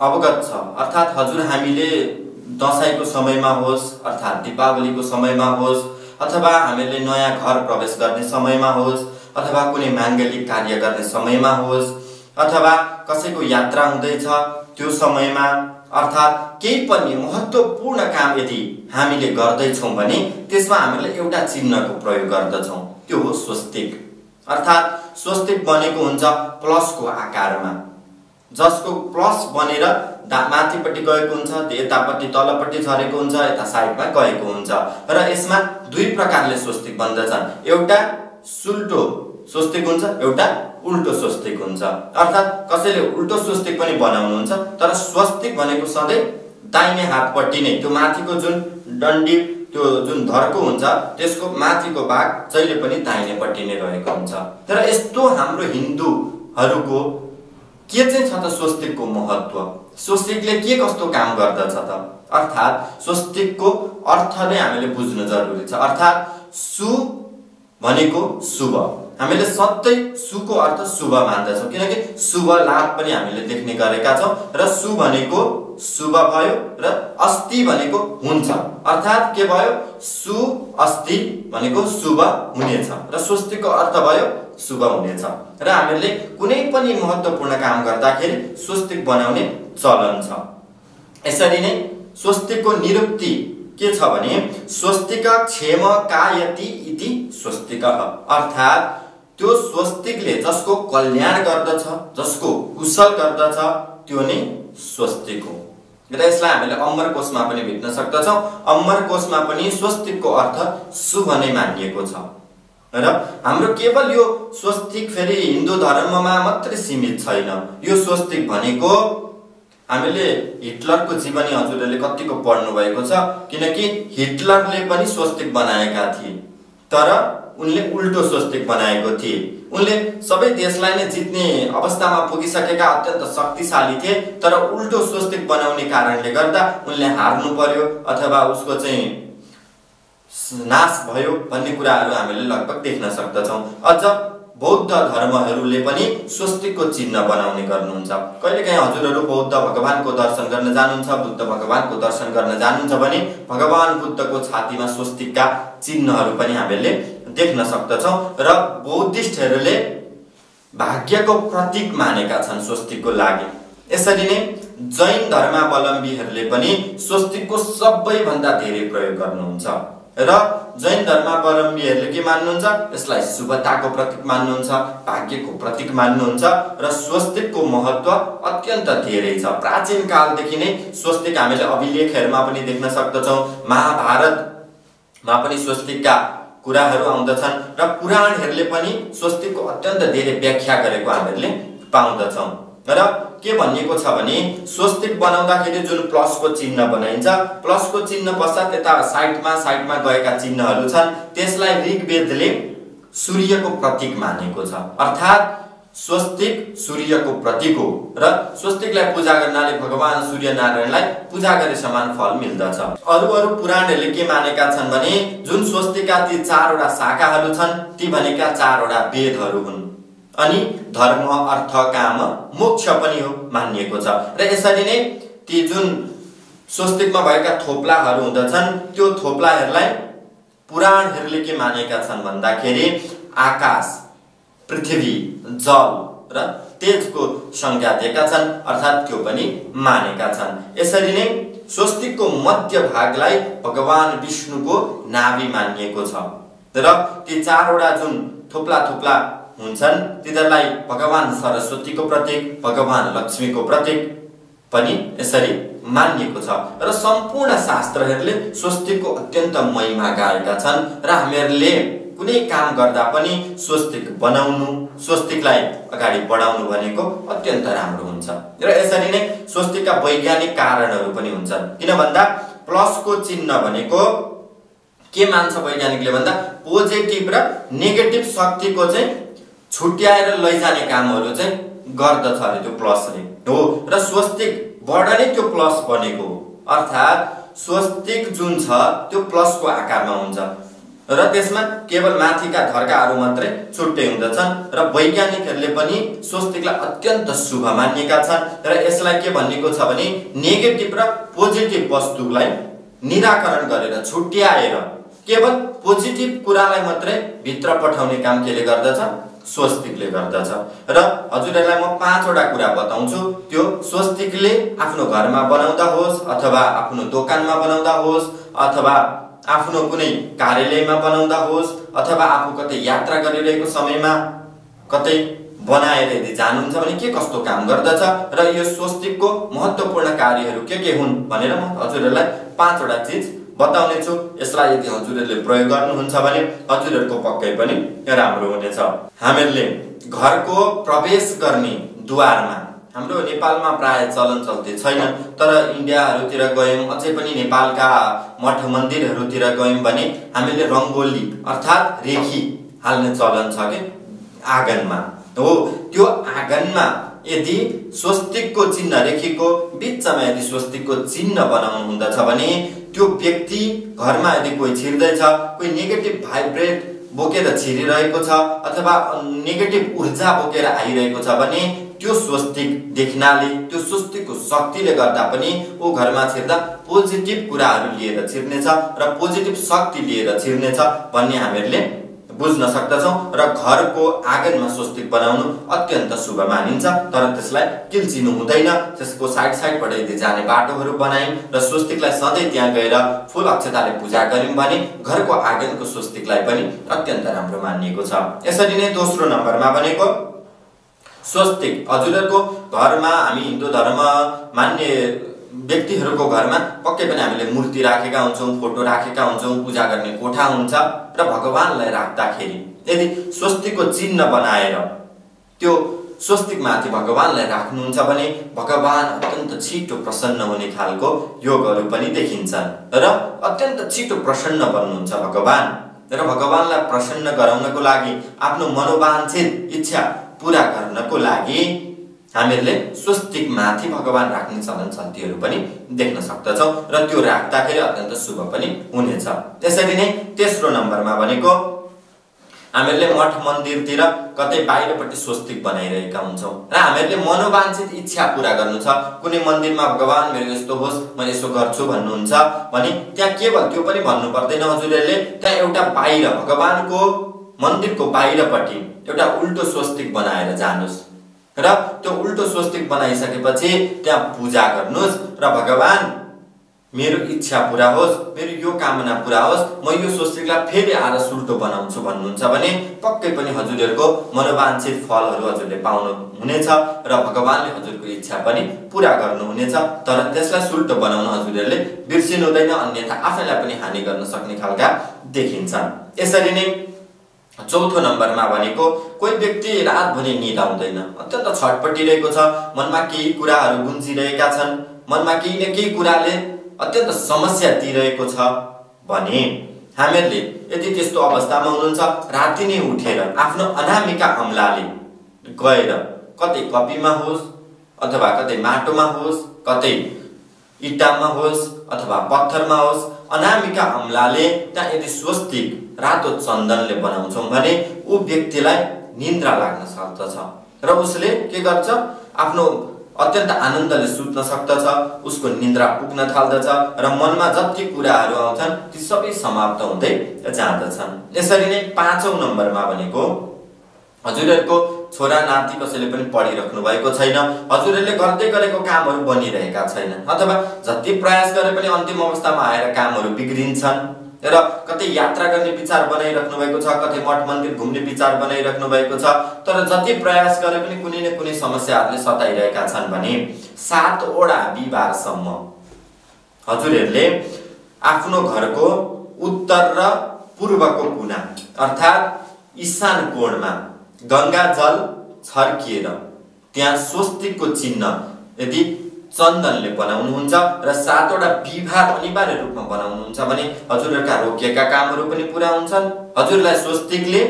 अवगत छ। अर्थात् हजुर हामीले दसैँको समयमा होस् अर्थात् दीपावलीको समयमा होस् अथवा हामीहरूले नयाँ घर प्रवेश गर्ने समयमा होस् अथवा कुनै माङ्गलिक कार्य गर्ने समयमा होस् अथवा कसैको यात्रा हुँदैछ त्यो समयमा अर्थात् केही पनि महत्त्वपूर्ण काम यदि हामीले गर्दैछौँ भने त्यसमा हामीले एउटा चिन्हको प्रयोग गर्दछौँ। त्यो हो स्वस्तिक। अर्थात् स्वस्तिक बनेको हुन्छ प्लसको आकारमा। जसको प्लस बनेर माथिपट्टि गएको हुन्छ यतापट्टि तलपट्टि झरेको हुन्छ यता साइडमा गएको हुन्छ। र यसमा दुई प्रकारले स्वस्तिक बन्दछन्। एउटा सुल्टो स्वस्तिक हुन्छ एउटा उल्टो स्वस्तिक हुन्छ। अर्थात् कसैले उल्टो स्वस्तिक पनि बनाउनुहुन्छ तर स्वस्तिक भनेको सधैँ दाहिने हातपट्टि नै। त्यो माथिको जुन डन्डी त्यो जुन धर्को हुन्छ त्यसको माथिको भाग जहिले पनि दाहिनेपट्टि नै रहेको हुन्छ। तर यस्तो हाम्रो हिन्दूहरूको के चाहिँ छ त स्वस्तिकको महत्त्व? स्वस्तिकले के कस्तो काम गर्दछ त? अर्थात् स्वस्तिकको अर्थ नै हामीले बुझ्नु जरुरी छ। अर्थात् सु भनेको शुभ। हामीले सधैँ सुको अर्थ शुभ मान्दछौँ। किनकि शुभ लाभ पनि हामीले देख्ने गरेका छौँ र सु भनेको शुभ भयो र अस्ति भनेको हुन्छ। अर्थात् के भयो? सु अस्ति भनेको शुभ हुनेछ र स्वस्तिको अर्थ भयो शुभ हुनेछ। र हामीले कुनै पनि महत्त्वपूर्ण काम गर्दाखेरि स्वस्तिक बनाउने चलन छ। यसरी नै स्वस्तिकको निरुक्ति के छ भने स्वस्तिक क्षेम कायति इति स्वस्तिक। अर्थात् त्यो स्वस्तिकले जसको कल्याण गर्दछ जसको कुशल गर्दछ त्यो नै स्वस्तिक हो। र यसलाई हामीले अमर कोषमा पनि भेट्न सक्दछौँ। अमर कोषमा पनि स्वस्तिकको अर्थ शुभ नै मानिएको छ। र हाम्रो केवल यो स्वस्तिक फेरि हिन्दू धर्ममा मात्रै सीमित छैन। यो स्वस्तिक भनेको हामीले हिटलरको जीवनी हजुरहरूले कतिको पढ्नु भएको छ किनकि हिटलरले पनि स्वस्तिक बनाएका थिए। तर उनले उल्टो स्वस्तिक बनाएको थिए। उनले सबै देशलाई नै जित्ने अवस्थामा पुगिसकेका अत्यन्त शक्तिशाली थिए तर उल्टो स्वस्तिक बनाउने कारणले गर्दा उनले हार्नु पर्यो अथवा उसको चाहिँ नाश भयो भन्ने कुराहरू हामीले लगभग देख्न सक्दछौँ। अझ बौद्ध धर्महरूले पनि स्वस्तिकको चिन्ह बनाउने गर्नुहुन्छ। कहिलेकाहीँ हजुरहरू बौद्ध भगवान्को दर्शन गर्न जानुहुन्छ बुद्ध भगवान्को दर्शन गर्न जानुहुन्छ भने भगवान् बुद्धको छातीमा स्वस्तिकका चिन्हहरू पनि हामीले देख्न सक्दछौँ र बौद्धिस्टहरूले भाग्यको प्रतीक मानेका छन् स्वस्तिकको लागि। यसरी नै जैन धर्मावलम्बीहरूले पनि स्वस्तिकको सबैभन्दा धेरै प्रयोग गर्नुहुन्छ। र जैन धर्मावलम्बीहरूले के मान्नुहुन्छ? यसलाई शुभताको प्रतीक मान्नुहुन्छ भाग्यको प्रतीक मान्नुहुन्छ र स्वस्तिकको महत्त्व अत्यन्त धेरै छ। प्राचीन कालदेखि नै स्वस्तिक हामीले अभिलेखहरूमा पनि देख्न सक्दछौँ। महाभारतमा पनि स्वस्तिकका कुराहरू आउँदछन् र पुराणहरूले पनि स्वस्तिकको अत्यन्त धेरै व्याख्या गरेको हामीहरूले पाउँदछौँ। र के भनिएको छ भने स्वस्तिक बनाउँदाखेरि जुन प्लसको चिन्ह बनाइन्छ प्लसको चिन्ह पश्चात यता साइडमा साइडमा गएका चिन्हहरू छन् त्यसलाई ऋग्वेदले सूर्यको प्रतीक मानेको छ। अर्थात् स्वस्तिक सूर्यको प्रतीक हो र स्वस्तिकलाई पूजा गर्नाले भगवान् सूर्य नारायणलाई पूजा गरे समान फल मिल्दछ। अरू अरू पुराणहरूले के मानेका छन् भने जुन स्वस्तिका ती चारवटा शाखाहरू छन् ती भनेका चारवटा वेदहरू हुन्। अनि धर्म अर्थ काम मोक्ष पनि हो मानिएको छ। र यसरी नै ती जुन स्वस्तिकमा भएका थोप्लाहरू हुँदछन् त्यो थोप्लाहरूलाई पुराणहरूले के मानेका छन् भन्दाखेरि आकाश पृथ्वी जल र तेजको संज्ञा दिएका छन् अर्थात् त्यो पनि मानेका छन्। यसरी नै स्वस्तिकको मध्य भागलाई भगवान् विष्णुको नाभि मानिएको छ। र ती चारवटा जुन थोप्ला थोप्ला हुन्छन्। तिनीहरूलाई भगवान् सरस्वतीको प्रतीक भगवान् लक्ष्मीको प्रतीक पनि यसरी मानिएको छ। र सम्पूर्ण शास्त्रहरूले स्वस्तिकको अत्यन्त महिमा गाएका छन् र हामीहरूले कुनै काम गर्दा पनि स्वस्तिक बनाउनु स्वस्तिकलाई अगाडि बढाउनु भनेको अत्यन्त राम्रो हुन्छ। र यसरी नै स्वस्तिकका वैज्ञानिक कारणहरू पनि हुन्छन्। किन भन्दा प्लसको चिन्ह भनेको के मान्छ वैज्ञानिकले भन्दा पोजिटिभ र नेगेटिभ शक्तिको चाहिँ छुट्याएर लैजाने कामहरू चाहिँ गर्दछ अरे त्यो प्लसले। हो? र स्वस्तिकबाट नै त्यो प्लस बनेको हो। अर्थात् स्वस्तिक जुन छ त्यो प्लसको आकारमा हुन्छ। र त्यसमा केवल माथिका धर्काहरू मात्रै छुट्टै हुँदछन् र वैज्ञानिकहरूले पनि स्वस्तिकलाई अत्यन्त शुभ मानिएका छन्। र यसलाई के भनिएको छ भने नेगेटिभ र पोजिटिभ वस्तुलाई निराकरण गरेर छुट्याएर केवल पोजिटिभ कुरालाई मात्रै भित्र पठाउने काम केले गर्दछ? स्वस्तिकले गर्दछ। र हजुरहरूलाई म पाँचवटा कुरा बताउँछु। त्यो स्वस्तिकले आफ्नो घरमा बनाउँदा होस् अथवा आफ्नो दोकानमा बनाउँदा होस् अथवा आफ्नो कुनै कार्यालयमा बनाउँदा होस् अथवा आफू कतै यात्रा गरिरहेको समयमा कतै बनाएर यदि जानुहुन्छ भने के कस्तो काम गर्दछ र यो स्वस्तिकको महत्त्वपूर्ण कार्यहरू के के हुन् भनेर म हजुरहरूलाई पाँचवटा चिज बताउने छु। यसलाई यदि हजुरहरूले प्रयोग गर्नुहुन्छ भने हजुरहरूको पक्कै पनि राम्रो हुनेछ। हामीहरूले घरको प्रवेश गर्ने द्वारमा हाम्रो नेपालमा प्राय चलन चल्ती छैन तर इन्डियाहरूतिर गयौँ अझै पनि नेपालका मठ मन्दिरहरूतिर गयौँ भने हामीले रङ्गोली अर्थात् रेखी हाल्ने चलन छ कि? आँगनमा। हो त्यो आँगनमा यदि स्वस्तिकको चिन्ह रेखीको बिचमा यदि स्वस्तिकको चिन्ह बनाउनु हुँदछ भने त्यो व्यक्ति घरमा यदि कोही छिर्दैछ कोही नेगेटिभ भाइब्रेट बोकेर छिरिरहेको छ अथवा नेगेटिभ ऊर्जा बोकेर आइरहेको छ भने त्यो स्वस्तिक देख्नाले त्यो स्वस्तिकको शक्तिले गर्दा पनि ऊ घरमा छिर्दा पोजिटिभ कुराहरू लिएर छिर्नेछ र पोजिटिभ शक्ति लिएर छिर्नेछ भन्ने हामीहरूले बुझ्न सक्दछौँ र घरको आँगनमा स्वस्तिक बनाउनु अत्यन्त शुभ मानिन्छ तर त्यसलाई किल्चिनु हुँदैन। त्यसको साइड साइडबाट यदि जाने बाटोहरू बनायौँ र स्वस्तिकलाई सधैँ त्यहाँ गएर फुल अक्षताले पूजा गऱ्यौँ भने घरको आँगनको स्वस्तिकलाई पनि अत्यन्त राम्रो मानिएको छ। यसरी नै दोस्रो नम्बरमा भनेको स्वस्तिक हजुरहरूको घरमा हामी हिन्दू धर्म मान्ने व्यक्तिहरूको घरमा पक्कै पनि हामीले मूर्ति राखेका हुन्छौँ फोटो राखेका हुन्छौँ पूजा गर्ने कोठा हुन्छ र भगवान्लाई राख्दाखेरि यदि स्वस्तिको चिन्ह बनाएर त्यो स्वस्तिकमाथि भगवान्लाई राख्नुहुन्छ भने भगवान् अत्यन्त छिटो प्रसन्न हुने खालको योगहरू पनि देखिन्छन् र अत्यन्त छिटो प्रसन्न बन्नुहुन्छ भगवान् र भगवान्लाई प्रसन्न गराउनको लागि आफ्नो मनोवाञ्छित इच्छा पुरा गर्नको लागि हामीहरूले स्वस्तिक माथि भगवान् राख्ने चलन चल्तीहरू पनि देख्न सक्दछौँ र त्यो राख्दाखेरि अत्यन्त शुभ पनि हुनेछ। त्यसरी नै तेस्रो नम्बरमा भनेको हामीहरूले मठ मन्दिरतिर कतै बाहिरपट्टि स्वस्तिक बनाइरहेका हुन्छौँ र हामीहरूले मनोवाञ्छित इच्छा पुरा गर्नु छ। कुनै मन्दिरमा भगवान् मेरो यस्तो होस् म यसो गर्छु भन्नुहुन्छ भने त्यहाँ केवल त्यो पनि भन्नु पर्दैन हजुरहरूले। त्यहाँ एउटा बाहिर भगवान्को मन्दिरको बाहिरपट्टि एउटा उल्टो स्वस्तिक बनाएर जानुहोस्। र त्यो उल्टो स्वस्तिक बनाइसकेपछि त्यहाँ पूजा गर्नुहोस् र भगवान् मेरो इच्छा पुरा होस् मेरो यो कामना पुरा होस् म यो स्वस्तिकलाई फेरि आएर सुल्टो बनाउँछु भन्नुहुन्छ भने पक्कै पनि हजुरहरूको मनोवाञ्छित फलहरू हजुरले पाउनु हुनेछ र भगवान्ले हजुरको इच्छा पनि पुरा गर्नुहुनेछ। तर त्यसलाई सुल्टो बनाउन हजुरहरूले बिर्सिनु हुँदैन अन्यथा आफैलाई पनि हानि गर्न सक्ने खालका देखिन्छ यसरी नै चौथो नम्बरमा भनेको कोही व्यक्ति रातभरि निद आउँदैन। अत्यन्त छटपटिरहेको छ। मनमा केही कुराहरू गुन्जिरहेका छन्। मनमा केही न केही कुराले अत्यन्त समस्या दिइरहेको छ। भने हामीहरूले यदि त्यस्तो अवस्थामा हुनुहुन्छ। राति नै उठेर आफ्नो अनामिका अम्लाले गएर कतै कपीमा होस् अथवा कतै माटोमा होस् कतै इटामा होस् अथवा पत्थरमा होस् अनामिका अम्लाले त्यहाँ यदि स्वस्तिक रातो चन्दनले बनाउँछौँ भने ऊ व्यक्तिलाई निन्द्रा लाग्न सक्दछ। र उसले के गर्छ? आफ्नो अत्यन्त आनन्दले सुत्न सक्दछ उसको निन्द्रा पुग्न थाल्दछ र मनमा जति कुराहरू आउँछन् ती सबै समाप्त हुँदै जाँदछन्। यसरी नै पाँचौँ नम्बरमा भनेको हजुरहरूको छोरा नाति कसैले पनि पढिराख्नु भएको छैन। हजुरहरूले गर्दै गरेको कामहरू बनिरहेका छैन अथवा जति प्रयास गरे पनि अन्तिम अवस्थामा आएर कामहरू बिग्रिन्छन्। र कतै यात्रा गर्ने विचार बनाइराख्नु भएको छ कतै मठ मन्दिर घुम्ने विचार बनाइराख्नु भएको छ तर जति प्रयास गरे पनि कुनै न कुनै समस्याहरूले सताइरहेका छन् भने सातवटा बिहिबारसम्म हजुरहरूले आफ्नो घरको उत्तर र पूर्वको कुना अर्थात् ईशान कोणमा गङ्गा जल छर्किएर त्यहाँ स्वस्तिकको चिन्ह यदि चन्दनले बनाउनुहुन्छ र सातवटा विवाह अनिवार्य रूपमा बनाउनुहुन्छ भने हजुरहरूका रोकिएका कामहरू पनि पुरा हुन्छन्। हजुरलाई स्वस्तिकले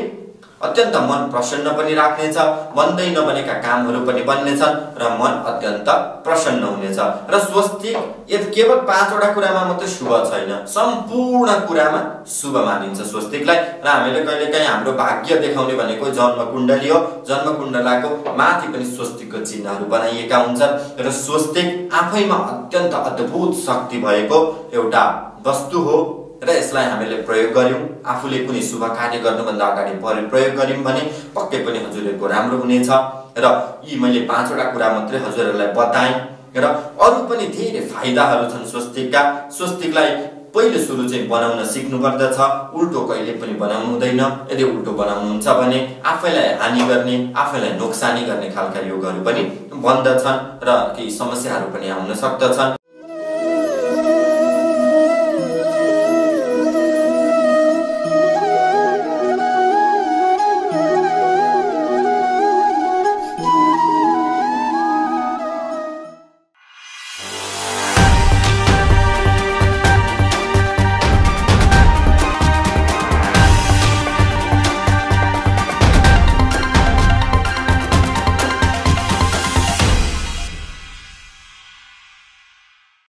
अत्यन्त मन प्रसन्न पनि राख्नेछ बन्दै नबनेका कामहरू पनि बन्नेछन् र मन अत्यन्त प्रसन्न हुनेछ। र स्वस्तिक यदि केवल पाँचवटा कुरामा मात्रै शुभ छैन सम्पूर्ण कुरामा शुभ मानिन्छ स्वस्तिकलाई। र हामीले कहिलेकाहीँ हाम्रो भाग्य देखाउने भनेको जन्म कुण्डली हो जन्म कुण्डलाको माथि पनि स्वस्तिकको चिन्हहरू बनाइएका हुन्छन्। र स्वस्तिक आफैमा अत्यन्त अद्भुत शक्ति भएको एउटा वस्तु हो। र यसलाई हामीले प्रयोग गऱ्यौँ। आफूले कुनै शुभ कार्य गर्नुभन्दा अगाडि प्रयोग गऱ्यौँ भने पक्कै पनि हजुरहरूको राम्रो हुनेछ। र यी मैले पाँचवटा कुरा मात्रै हजुरहरूलाई बताएँ। र अरू पनि धेरै फाइदाहरू छन् स्वस्तिकका। स्वस्तिकलाई पहिलो सुरु चाहिँ बनाउन सिक्नुपर्दछ उल्टो कहिले पनि बनाउनु हुँदैन। यदि उल्टो बनाउनुहुन्छ भने आफैलाई हानि गर्ने आफैलाई नोक्सानी गर्ने खालका योगहरू पनि बन्दछन् र केही समस्याहरू पनि आउन सक्दछन्।